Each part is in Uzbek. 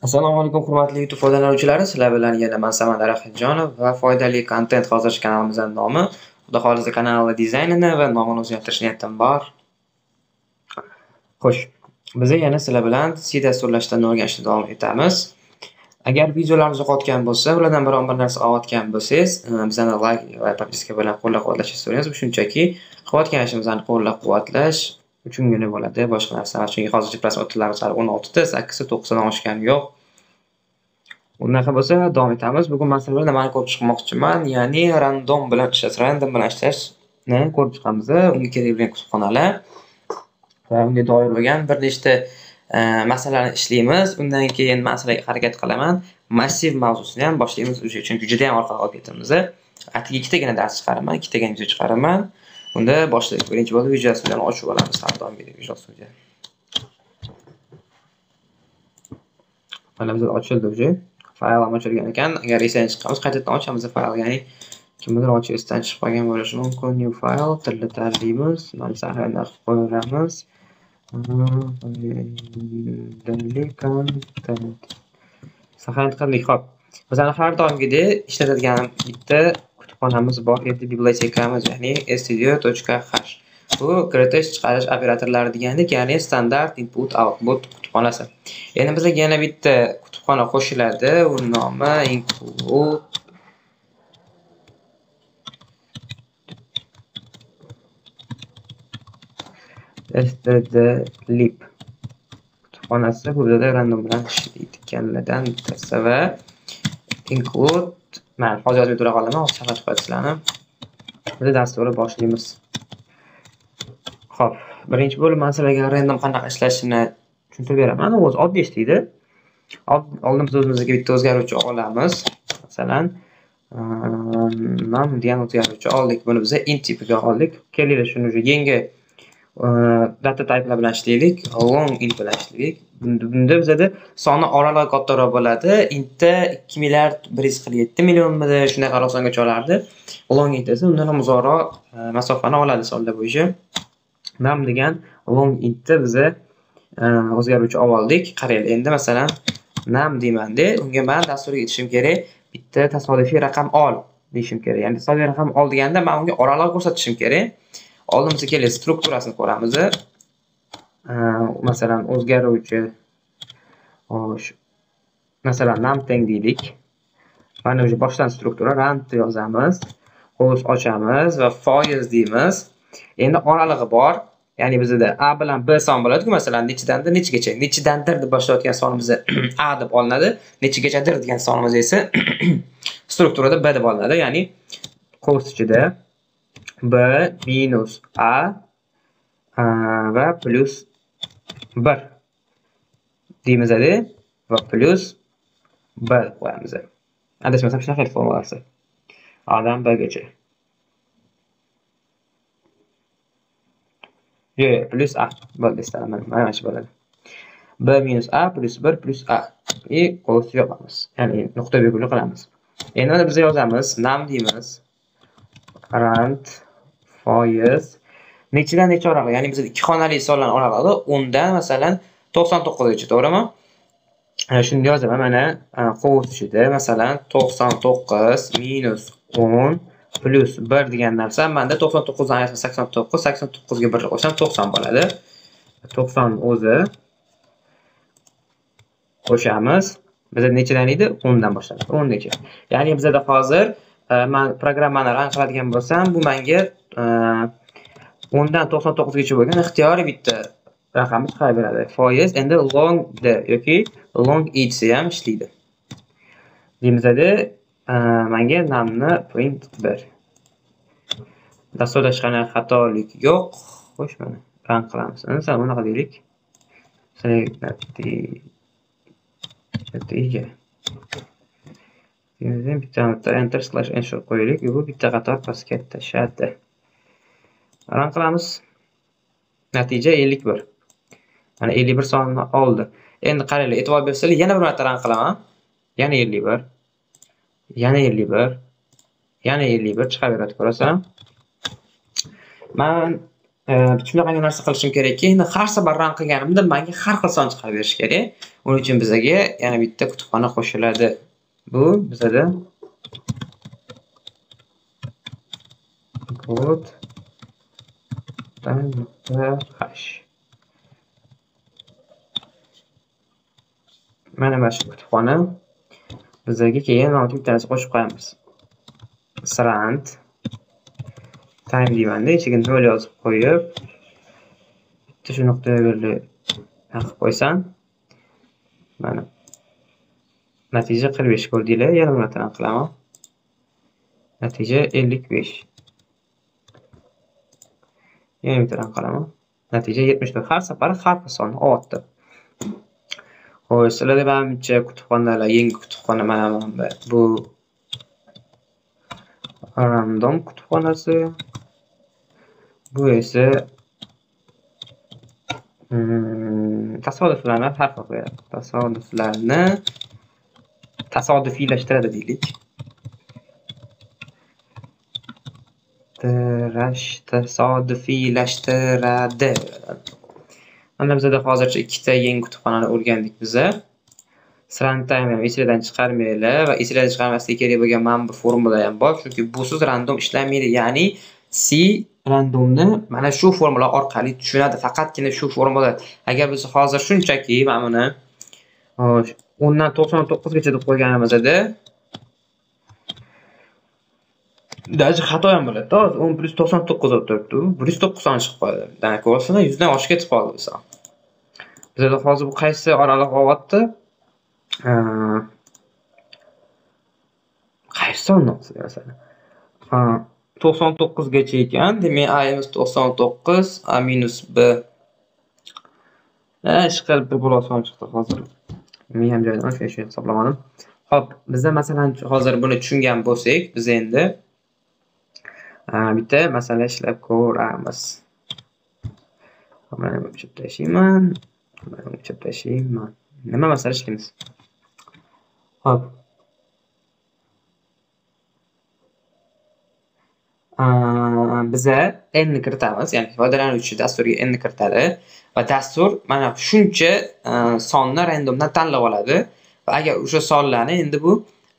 Assalomu alaykum hurmatli YouTube foydalanuvchilari. Sizlar bilan yana man Samandar Ahidjonov va foydali kontent hozirgi kanalimizni nomi. Xudo xohlasa kanalni dizaynini va nomini o'zgartirish niyatim bor. Xo'sh, biz yana sizlar bilan C dasturlashdan o'rganishda davom etamiz. Agar videolarimiz yoqayotgan bo'lsa, ulardan biron bir narsa olayotgan bo'lsangiz, e, bizani like va podpiska bilan qo'llab-quvvatlashingizni so'raymiz. Bu shunchaki qilayotgan ishimizni qo'llab-quvvatlash uchungina bo'ladi, boshqa narsa. Chunki hozircha prosmotlarimiz hali 16 ta, 8 ta, 9 tadan oshgani yo'q. Unaqa bo'lsa davom etamiz. Bugun man sizlar bilan nimani ko'rib chiqmoqchiman? Ya'ni random bilan ishlash, random bilan ishlashni ko'rib chiqamiz. Unga kerak bo'lgan kutubxonalar va unga doir bo'lgan bir nechta e, masalalarni ishlaymiz. Undan keyin masalaga harakat qilaman. Massiv mavzusini ham boshlaymiz o'sha chunki juda ham orqaga olib ketamiz. Atigi ikkitagina dars chiqaraman, ikkitagina video chiqaraman. Unda boshlaylik. Birinchi bo'lib video studiyani ochib olamiz. Har doimgidek Visual studiya. Faylimiz ochildi уже. Fayl ham ochilgan ekan. Agar esdan chiqqanmiz, qaytadan ochamiz fayl. Ya'ni kimdir ochib esdan chiqib qolgan bo'lishi mumkin. New file tilni tanlaymiz. Mana sahifani qo'yamiz. content. Sahifani qildik. Xo'p. Bizani har doimgidek ishlatadigan bitta kutubxonamiz bor edi bibliotekamiz ya'ni studio.h bu kiritish chiqarish operatorlari degandik ya'ni standart input output kutubxonasi. Endi bizga yana bitta kutubxona qo'shiladi. U nomi input. Stdlib kutubxonasi bu yerda random bilan ishlaydiganlardan bittasi va include Mayli, hozir yozmay tura qolaman, hozir chaqirib qo'yadi sizlarni. Biz dasturni boshlaymiz. Xo'p, birinchi bo'lib men sizlarga random qanaqa ishlashini tushuntirib beraman. U o'zi oddiy ishlaydi. Oldin biz o'zimizga bitta o'zgaruvchi olamiz. Masalan, ehm, nam degan o'zgaruvchi oldik. Buni biz int tipiga oldik. Kelinglar shuni yangi Э, data typelar bilan ishlaylik. Long int bilan ishlaylik. Bunda bizada soni oralig'i kattaroq bo'ladi. Intda 2 milliard 147 millionmidi shunday qarosongacha olardi. Long int esa undan ham uzoqroq e, masofani oladi sonlar bo'yicha. Nam degan long intda biza e, o'zgaruvchi oldik. qaraylik endi masalan nam deymanda unga men dasturga aytishim kerak, bitta tasodifiy raqam ol deyishim kerak. Ya'ni tasodifiy raqam ol deganda men unga oralig' ko'rsatishim kerak. Oldimizga kelib strukturasini ko'ramiz. masalan o'zgaruvchi xo'sh masalan nam teng deylik. Mana уже boshdan struktura rand yozamiz xo'sh ochamiz va foiz deymiz. Endi oralig'i bor ya'ni bizda a bilan b son bo'ladi-ku masalan nechidandir nechagacha nechidandir deb boshlayotgan sonimiz a deb olinadi nechagachadir degan sonimiz esa strukturada b deb olinadi ya'ni qo's ichida. B minus a va plyus 1 deymiz va plyus 1 qo'yamiz. Adashmasam shunaqa edi formulasi. A-dan B-gacha. Yo'q, plyus A bo'ldi mana Mana shu bo'ladi. B minus A plus 1 plus A. И qovus yopamiz. Ya'ni nuqta virgul qilamiz. Endi mana biz yozamiz, nam deymiz. Rand foiz. Nechidan necha oraliq ya'ni bizda ikki xonali sonlarni oralig'i o'ndan masalan to'qson to'qqizgacha to'g'rimi? Shuni yozaman mana qovus ichida masalan to'qson to'qqiz minus o'n plyus bir degan narsa manda to'qson to'qqizdan ayirsa sakson to'qqiz sakson to'qqizga bir qo'shsam to'qson bo'ladi. To'qson o'zi qo'shamiz. Bizda nechadan edi? O'ndan boshlanadi o'ngacha ya'ni bizada hozir man programmani ran qiladigan bo'lsam bu menga o'ndan to'qson to'qqizgacha bo'lgan ixtiyoriy bitta raqamni chiqaraveradi foiz endi long d yoki long e desa ham ishlaydi demizada manga namni print bir dasturda hech qanaqa xatolik yo'q xo'sh mana ran qilamiz misol bunaqa deylik natija bitta enter slash ensure qo'yaylik. Bu bitta qator pastga tashladi run qilamiz. Natija 51 mana 51 sonni oldi. Endi qaranglar e'tibor bersanglar yana bir marta run qilaman. Yana 51 yana 51 yana 51 chiqaveradi ko'rasan. Man e, shunaqangi narsa qilishim kerakki endi har safar run qilganimda menga har xil son chiqarib berish kerak. Uning uchun bizaga yana bitta kutubxona qo'shiladi. Bu bizada kod hash. Mana mana shu kutubxona. Bizaga keyin mana bittasini qo'shib qo'yamiz. Srand time deymanda ichiga nol yozib qo'yib bitta shu nuqtaga virgulni qilib qo'ysam mana natija qirq besh ko'rdinglar yana martadan qilaman. Natija ellik besh. Yana bittadan qilaman. Natija yetmish to'rt. Har safar har xil sonni olyapti xo'sh sizlarda manimcha kutubxonalar yangi kutubxona mana bu random kutubxonasi. Bu esa hmm, tasodiflarni farqi qo'yadi. Tasodiflarni tasodifiylashtiradi deylik tasodifiylashtiradi mana bizada hozircha ikkita yangi kutubxonani o'rgandik biza. Runtime ham esinglardan chiqarmanglar va esinglardan chiqarmaslik kerak bo'lgan mana bu formula ham bor chunki busiz random ishlamaydi. Ya'ni c randomni mana shu formula orqali tushunadi. Faqatgina shu formula. Agar biz hozir shunchaki mana buni o'ndan to'qson to'qqizgacha deb qo'yganimizda даже xato ham bo'ladida hozir o'n plyus to'qson to'qqiz bo'lib turibdi bir yuz to'qson chiqib qoldi. Demak ko'rsana yuzdan oshib ketib qoldi misol bizada hozir bu qaysi oraliq olyapti qaysi sonni masalan? To'qson to'qqizgacha ekan. Demak ayimiz to'qson to'qqiz a minus b. Ishqilib bir son chiqdi hozir. Men ham joyidan o'sha uchun hisoblamadim. Ho'p bizda masalan hozir buni tushungan bo'lsak biz endi bitta masala ishlab ko'ramiz. Mana o'chirib tashlayman o'chirib tashlayman nima masala ishlaymiz? Ho'p. Biza n ni kiritamiz ya'ni foydalanuvchi dasturga n ni kiritadi va dastur mana shuncha sonni randomdan tanlab oladi. Va agar o'sha sonlarni endi bu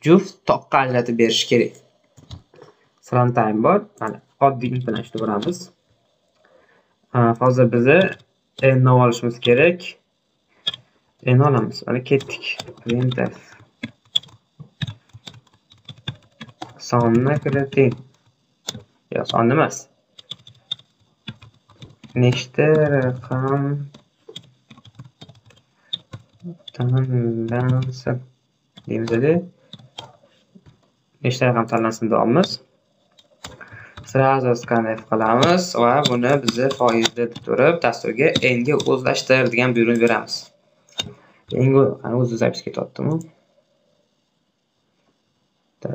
juft toqqa ajratib berish kerak. Runtime bor. Mana oddiy int bilan hozir biza n olishimiz kerak. N olamiz. Mana ketdik. Printf. Sonni kiriting yo'q sonni emas nechta raqam? Tanlansin deymizda nechta raqam tanlansin deyapmiz сразу scanf qilamiz va buni bizni foizda deb turib dasturga n ga o'zlashtir degan buyruq beramiz. Endi o'zi zapis ketyaptimi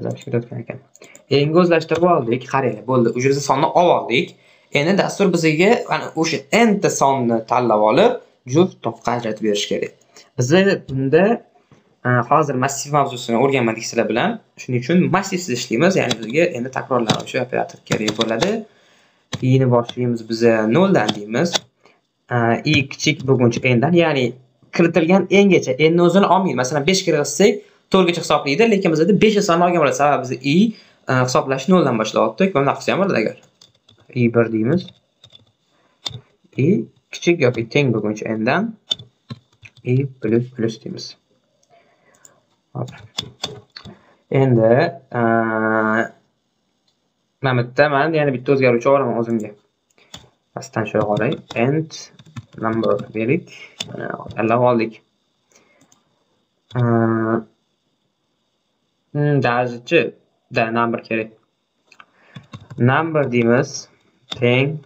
zapis ketayotgan ekan. Eng o'zlashtirib oldik qaranglar bo'ldi. Уже biz sonni olib oldik. Endi dastur bizga mana o'sha nta sonni tanlab olib juft to'qqa ajratib berish kerak. Biza bunda e, hozir massiv mavzusini o'rganmadik sizlar bilan. Shuning uchun massivsiz ishlaymiz ya'ni bizga endi takrorlanuvchi operator kerak bo'ladi. I'ni boshlaymiz biza noldan deymiz. E, I kichik bo'lguncha n'dan ya'ni kiritilgan n'gacha n'ni o'zini olmaydi. Masalan besh kirgizsak to'rtgacha hisoblaydi lekin bizada besh sonni olgan bo'ladi. Sababi biz i hisoblashni noldan boshlayaptik va qilsa ham bo'ladi agar i bir deymiz i kichik yoki teng bo'lguncha n'dan i plyus plyus deymiz Hop. Endi mana bitta man yana bitta o'zgaruvchi olaman o'zimga. Pastdan shunday olay. Int number deylik. Mana tanlab oldik. Dazichi da number kerak. Number deymiz. Teng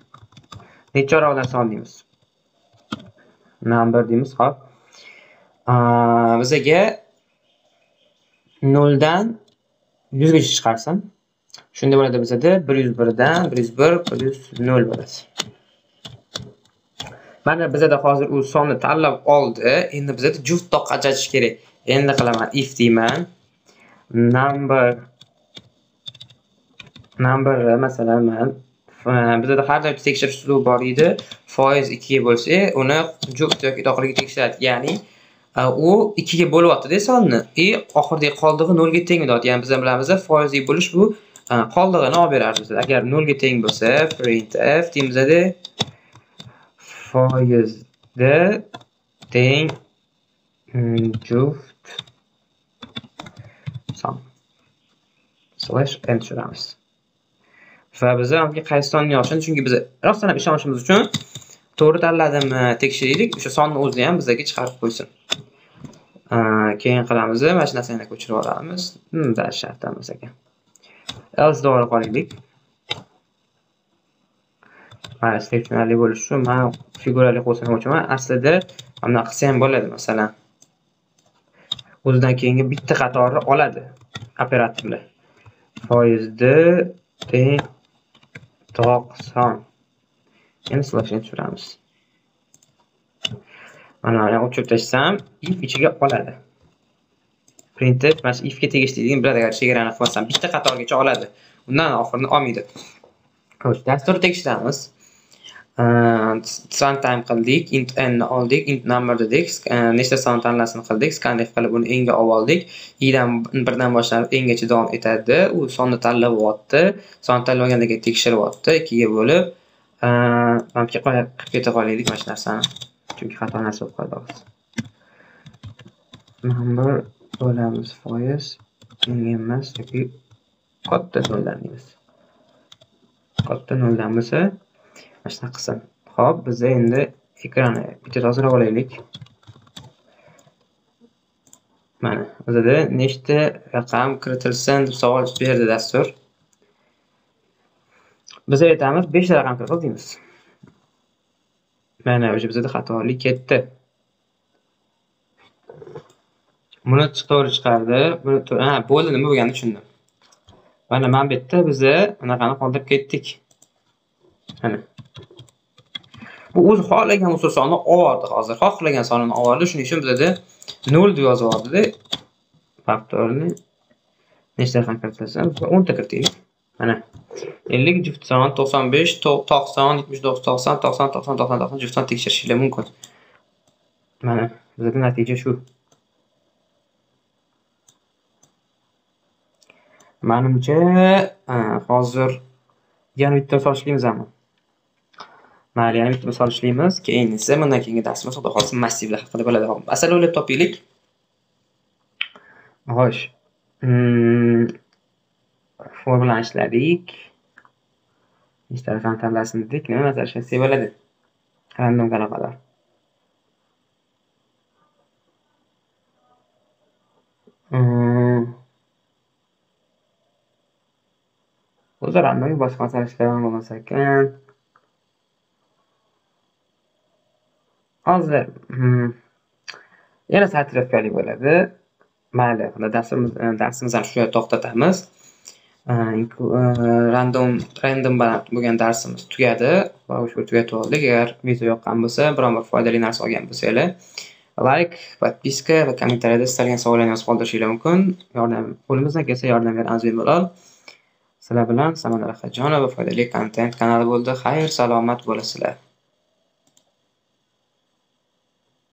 necha oraliqdan son deymiz. Number deymiz, hop. Bizaga noldan yuzgacha chiqarsin shunda bo'ladi bizada bir yuz birdan bir yuz bir plyus nol bo'ladi mana bizada hozir u sonni tanlab oldi endi bizada juft toqqa ajratish kerak endi qilaman if deyman number number e, masalan man e, bizada har doim tekshirish usuli bor edi. Foiz 2 ga bo'lsa, uni juft yoki to'g'riga tekshiradi. Ya'ni e, u 2 ga sonni. И oxiridagi qoldig'i 0 ga teng bo'lyapti. Ya'ni biz bilamiz, foizli bo'lish bu qoldig'ini olib beradi bizga. Agar 0 ga teng bo'lsa, printf deymizda foizda teng hmm, juft son slash n tushiramiz. Va biz hamki qaysi sonni yozishini chunki biz rostdan ham ishonishimiz uchun to'g'ri tanladimmi tekshiraylik. O'sha sonni o'zini ham bizaga chiqarib qo'ysin. Keyin qilamiz mana shu narsani ko'chirib olamiz. Hmm, Bunday shart emas ekan. Else to'g'ri qolaylik. Mana tushunarli bo'lishi uchun man figurali qo'ysin o'chaman. Aslida mana qilsa ham bo'ladi masalan. O'zidan keyingi bitta qatorni oladi operatorlar. Foizni teng to'qson endi slashni tushiramiz. Mana buni o'chirib tashlasam if ichiga oladi. Printed mana shu ifga tegishliligini biladi agar chegarani qilmasam bitta qatorgacha oladi. Undan oxirini olmaydi. Xo'sh dasturni tekshiramiz. Э, time qildik int n ni oldik int number dedik э, nechta son tanlasini qildik scanf qilib uni enga olib oldik. Idan birdan boshlanib engacha davom etadi u sonni tanlayapti son tanlamagandan keyin tekshiryapti ikkiga bo'lib e, balki qilib keta qolaylik mana shu narsani chunki xato narsa bo'lib qoldi hozir number bo'lamiz foiz teng emas yoki katta noldan deymiz katta noldan bo'lsa mana shunaqa qilsin ho'p biz endi ekranni bitta tozalab olaylik. Mana bizada nechta raqam kiritilsin deb savol berdi dastur. Biz aytamiz beshta raqam kiritil deymiz. Mana o'sha bizada xatolik ketdi. Buni to'g'ri chiqardi. Buni ha bo'ldi nima bo'lganini tushundim. Mana mana bu yerda biza bunaqani qoldirib ketdik. Mana. Bu o'zi xohlagan o'sha sonni oldi hozir. Xohlagan sonini oldi. Shuning uchun bizada nol deb yozib yubordida faktorni nechta raqam kiritilsa o'nta kiritaylik mana ellik juft son to'qson besh to'qson yetmish to'qqiz to'qson to'qson to'qson to'qson to'qson juft son tekshirishinglar mumkin. Mana bizada natija shu. Manimcha hozir yana bitta solishliymizmi mayli yana bitta misol ishlaymiz keyin esa bundan keyingi darsimiz xudo xohlasa massivlar haqida bo'ladi. Hop o'ylab topaylik xo'sh hmm, formulani ishladik nechta raqam tanlasin dedik. Nima nazar ishlasak bo'ladi? Random aloqador hmm. o'zi randomga boshqa masala ishlagan bo'lmasa ekan. Hozir yana sertifikatli bo'ladi mayli darsimiz darsimizni shu yerda to'xtatamiz random random bo'lgan darsimiz tugadi va ushbu tugatib oldik agar video yoqqan bo'lsa biron bir foydali narsa olgan bo'lsanglar layk подписка va kommentariyada istalgan savollarni yozib qoldirishinglar mumkin yordam qo'limizdan kelsa yordam beramiz bemalol sizlar bilan samara Xajonova foydali kontent kanali bo'ldi xayr salomat bo'lasizlar